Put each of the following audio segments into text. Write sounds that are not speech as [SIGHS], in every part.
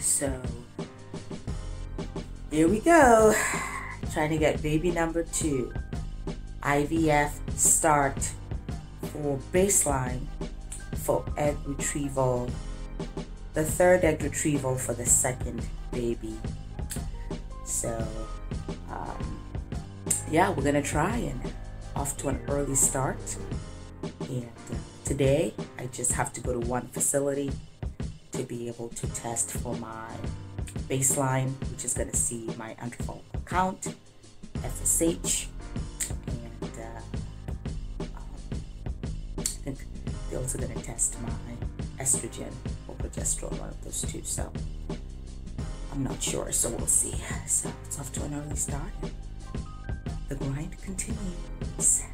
So here we go. Trying to get baby number two. IVF start for baseline for egg retrieval. The third egg retrieval for the second baby. So, um, yeah, we're gonna try and off to an early start. And today, I just have to go to one facility to be able to test for my baseline, which is going to see my antral count, FSH, and uh, um, I think they're also going to test my estrogen or progesterone, one of those two. So I'm not sure, so we'll see. So it's off to an early start. The grind continues.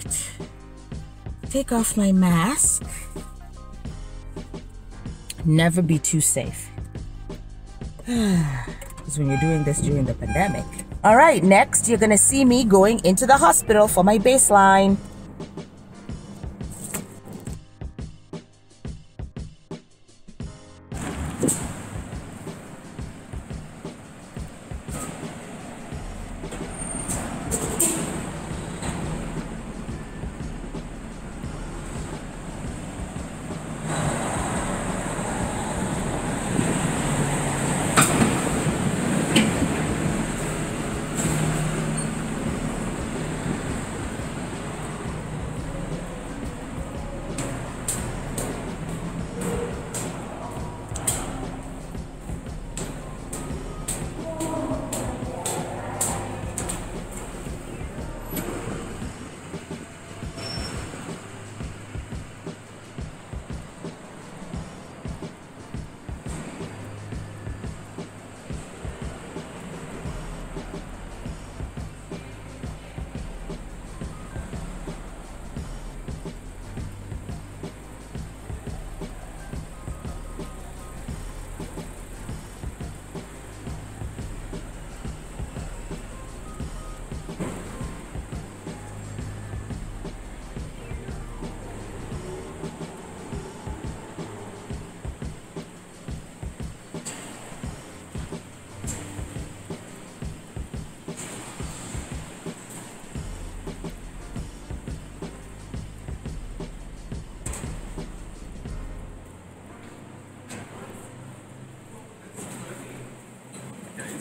Alright. Take off my mask. Never be too safe. [SIGHS] Because when you're doing this during the pandemic. Alright, next you're gonna see me going into the hospital for my baseline.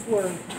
For